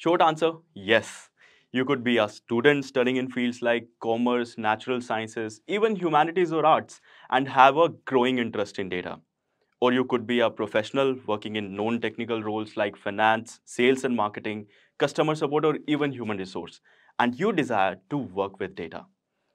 Short answer, yes. You could be a student studying in fields like commerce, natural sciences, even humanities or arts, and have a growing interest in data. Or you could be a professional working in known technical roles like finance, sales and marketing, customer support, or even human resource, and you desire to work with data.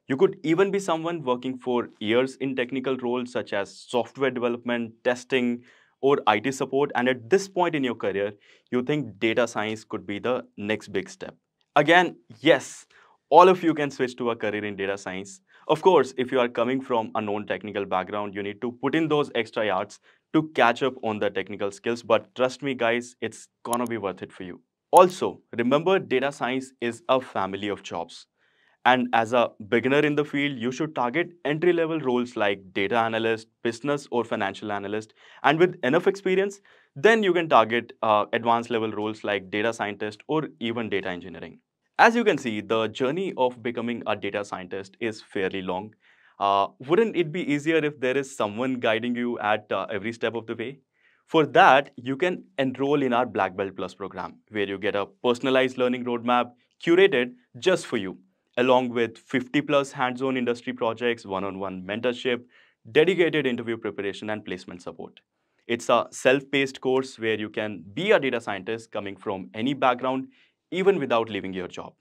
You could even be someone working for years in technical roles such as software development, testing, or IT support. And at this point in your career, you think data science could be the next big step. Again, yes, all of you can switch to a career in data science. Of course, if you are coming from a non-technical background, you need to put in those extra yards to catch up on the technical skills. But trust me, guys, it's gonna be worth it for you. Also, remember data science is a family of jobs. And as a beginner in the field, you should target entry level roles like data analyst, business or financial analyst. And with enough experience, then you can target uh, advanced level roles like data scientist or even data engineering. As you can see, the journey of becoming a data scientist is fairly long. Uh, wouldn't it be easier if there is someone guiding you at uh, every step of the way? For that, you can enroll in our Black Belt Plus program, where you get a personalized learning roadmap curated just for you along with 50 plus hands-on industry projects, one-on-one mentorship, dedicated interview preparation, and placement support. It's a self-paced course where you can be a data scientist coming from any background, even without leaving your job.